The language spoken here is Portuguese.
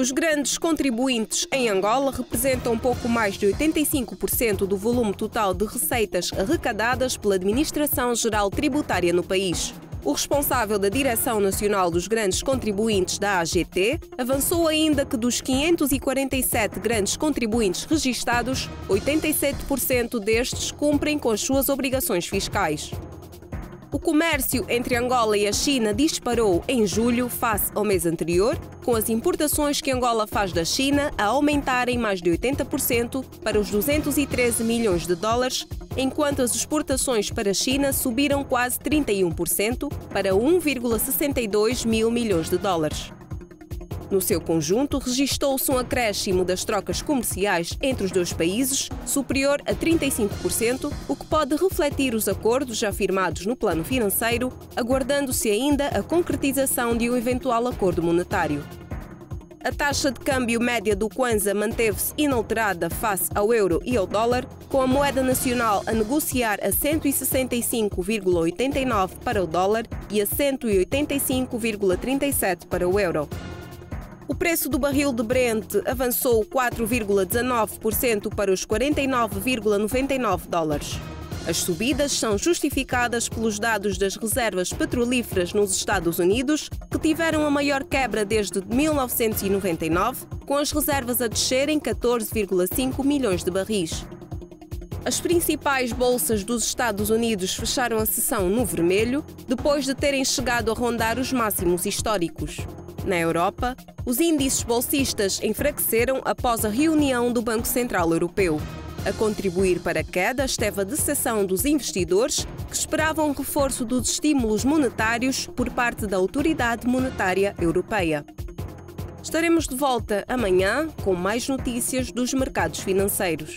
Os grandes contribuintes em Angola representam pouco mais de 85% do volume total de receitas arrecadadas pela Administração Geral Tributária no país. O responsável da Direção Nacional dos Grandes Contribuintes da AGT avançou ainda que dos 547 grandes contribuintes registados, 87% destes cumprem com as suas obrigações fiscais. O comércio entre Angola e a China disparou em julho face ao mês anterior, com as importações que Angola faz da China a aumentarem mais de 80% para os 213 milhões de dólares, enquanto as exportações para a China subiram quase 31% para 1,62 mil milhões de dólares. No seu conjunto, registou-se um acréscimo das trocas comerciais entre os dois países superior a 35%, o que pode refletir os acordos já firmados no plano financeiro, aguardando-se ainda a concretização de um eventual acordo monetário. A taxa de câmbio média do Kwanza manteve-se inalterada face ao euro e ao dólar, com a moeda nacional a negociar a 165,89 para o dólar e a 185,37 para o euro. O preço do barril de Brent avançou 4,19% para os 49,99 dólares. As subidas são justificadas pelos dados das reservas petrolíferas nos Estados Unidos, que tiveram a maior quebra desde 1999, com as reservas a descerem 14,5 milhões de barris. As principais bolsas dos Estados Unidos fecharam a sessão no vermelho, depois de terem chegado a rondar os máximos históricos. Na Europa, os índices bolsistas enfraqueceram após a reunião do Banco Central Europeu. A contribuir para a queda esteve a decepção dos investidores, que esperavam um reforço dos estímulos monetários por parte da Autoridade Monetária Europeia. Estaremos de volta amanhã com mais notícias dos mercados financeiros.